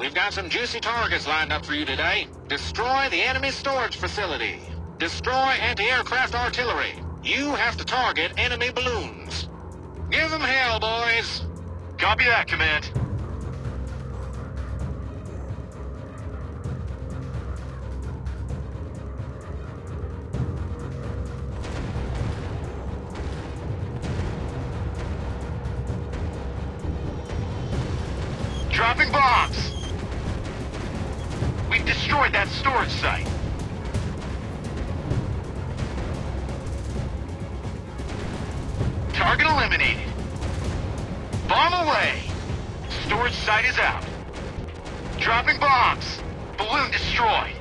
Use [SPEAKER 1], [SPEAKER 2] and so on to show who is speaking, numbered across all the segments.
[SPEAKER 1] We've got some juicy targets lined up for you today. Destroy the enemy storage facility. Destroy anti-aircraft artillery. You have to target enemy balloons. Give them hell, boys.
[SPEAKER 2] Copy that, Command. Dropping bombs! Destroyed that storage site. Target eliminated. Bomb away! Storage site is out. Dropping bombs. Balloon destroyed.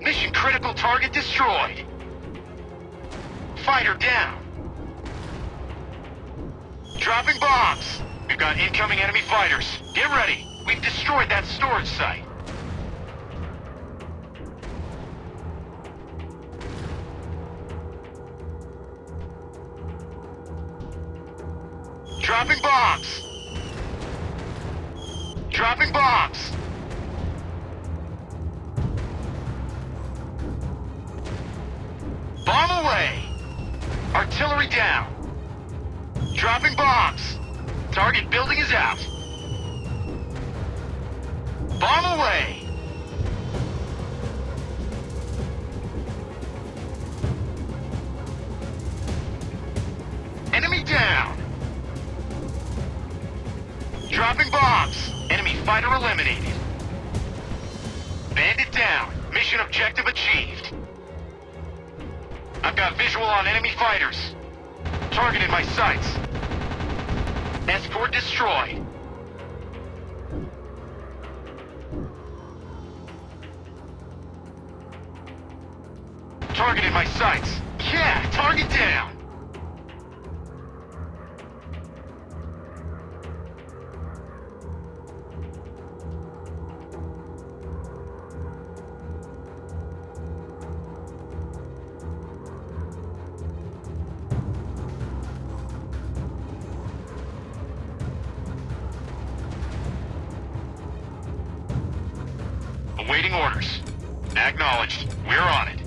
[SPEAKER 2] Mission critical target destroyed. Fighter down. Dropping bombs. We've got incoming enemy fighters. Get ready. We've destroyed that storage site. Dropping bombs. Dropping bombs. Bomb away. Artillery down. Dropping bombs. Target building is out. Bomb away. Enemy down. Dropping bombs. Enemy fighter eliminated. Bandit down. Mission objective achieved. I've got visual on enemy fighters. Target in my sights. Escort destroyed. Target in my sights. Yeah, target down. Awaiting orders. Acknowledged. We're on it.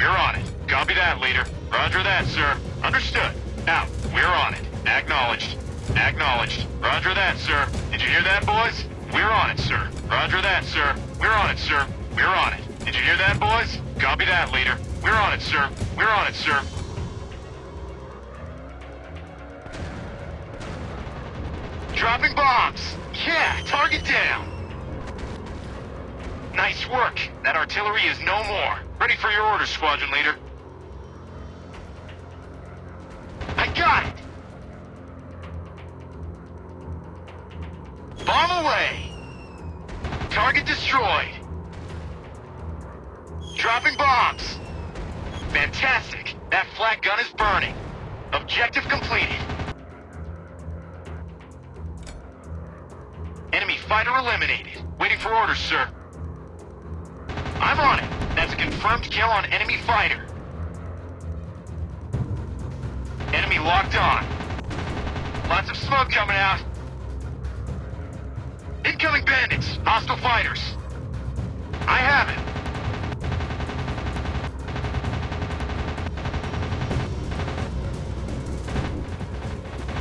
[SPEAKER 2] We're on it. Copy that, leader. Roger that, sir. Understood. Out. We're on it. Acknowledged. Acknowledged. Roger that, sir. Did you hear that, boys? We're on it, sir. Roger that, sir. We're on it, sir. We're on it. Did you hear that, boys? Copy that, leader. We're on it, sir. We're on it, sir. Dropping bombs. Yeah, target down. Nice work. That artillery is no more. Ready for your orders, squadron leader. I got it. Bomb away. Target destroyed. Dropping bombs. Fantastic. That flak gun is burning. Objective completed. Enemy fighter eliminated. Waiting for orders, sir. I'm on it. That's a confirmed kill on enemy fighter. Enemy locked on. Lots of smoke coming out. Incoming bandits. Hostile fighters. I have it.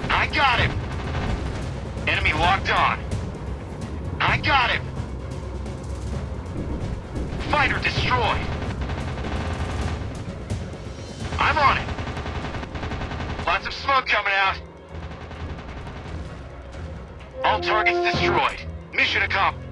[SPEAKER 2] I got him. Enemy locked on. I got him. Fighter destroyed. I'm on it. Lots of smoke coming out. All targets destroyed. Mission accomplished.